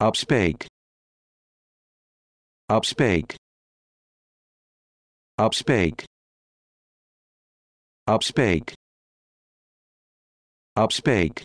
upspake upspake upspake upspake upspake